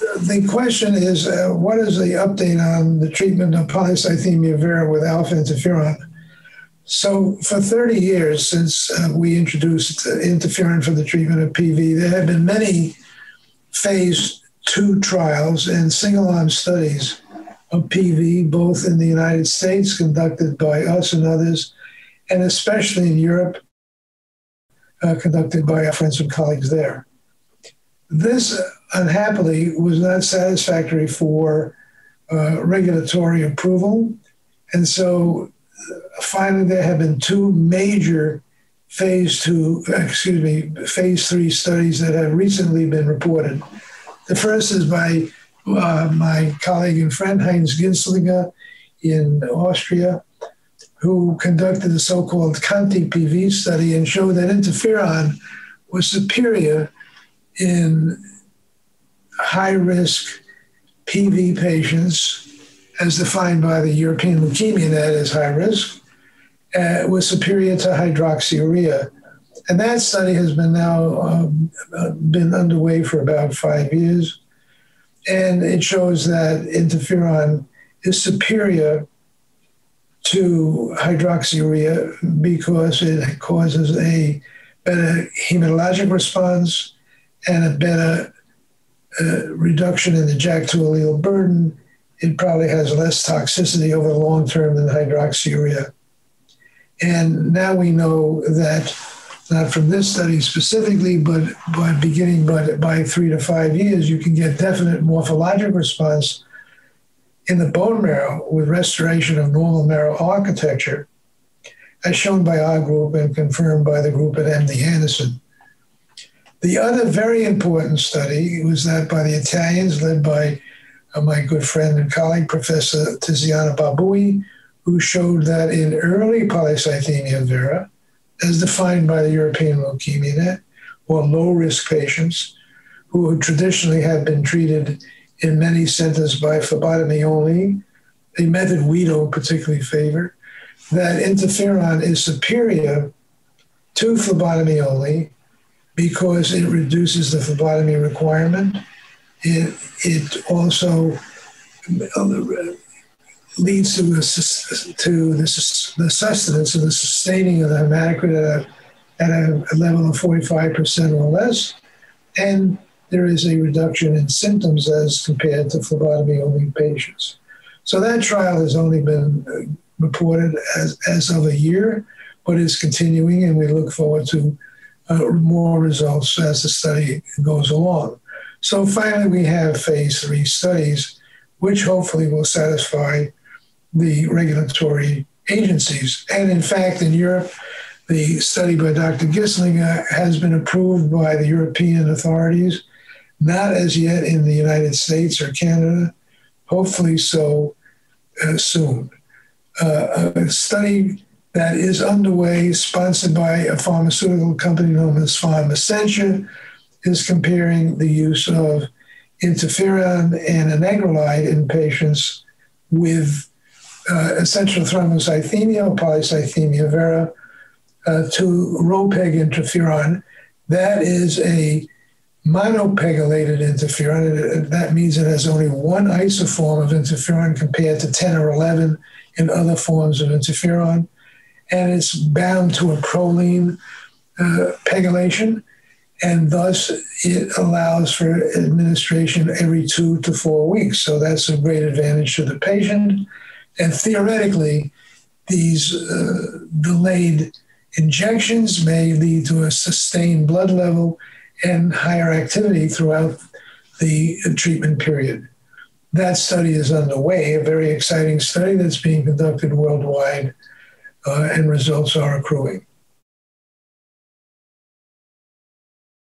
the question is uh, what is the update on the treatment of polycythemia vera with alpha interferon? So, for 30 years since uh, we introduced interferon for the treatment of PV, there have been many phase two trials and single arm studies of PV, both in the United States, conducted by us and others, and especially in Europe, uh, conducted by our friends and colleagues there. This, unhappily, was not satisfactory for uh, regulatory approval. And so uh, finally, there have been two major phase two, excuse me, phase three studies that have recently been reported. The first is by uh, my colleague and friend Heinz Gisslinger in Austria, who conducted the so called CONTI PV study and showed that interferon was superior in high risk PV patients, as defined by the European Leukemia Net as high risk, uh, was superior to hydroxyurea. And that study has been now um, been underway for about five years. And it shows that interferon is superior to hydroxyurea because it causes a better hematologic response and a better uh, reduction in the JAK2 allele burden. It probably has less toxicity over the long term than hydroxyurea. And now we know that not from this study specifically, but by beginning but by three to five years, you can get definite morphologic response in the bone marrow with restoration of normal marrow architecture, as shown by our group and confirmed by the group at MD Anderson. The other very important study was that by the Italians, led by uh, my good friend and colleague, Professor Tiziana Barbui, who showed that in early polycythemia vera, as defined by the European Leukemia Net, or low risk patients who traditionally have been treated in many centers by phlebotomy only, a method we don't particularly favor, that interferon is superior to phlebotomy only because it reduces the phlebotomy requirement. It, it also leads to the, to the, the sustenance and the sustaining of the hematocrit at a, at a level of 45% or less. And there is a reduction in symptoms as compared to phlebotomy only patients. So that trial has only been uh, reported as, as of a year, but is continuing, and we look forward to uh, more results as the study goes along. So finally, we have phase three studies, which hopefully will satisfy the regulatory agencies. And in fact, in Europe, the study by Dr. Gisslinger has been approved by the European authorities, not as yet in the United States or Canada, hopefully so uh, soon. Uh, a study that is underway, sponsored by a pharmaceutical company known as PharmaEssentia, is comparing the use of interferon and anagrelide in patients with uh, essential thrombocythemia or polycythemia vera uh, to ropeg interferon. That is a monopegylated interferon. That means it has only one isoform of interferon compared to 10 or 11 in other forms of interferon. And it's bound to a proline uh, pegylation. And thus, it allows for administration every two to four weeks. So that's a great advantage to the patient and theoretically, these uh, delayed injections may lead to a sustained blood level and higher activity throughout the treatment period. That study is underway, a very exciting study that's being conducted worldwide, uh, and results are accruing.